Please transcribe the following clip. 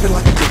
jumping like a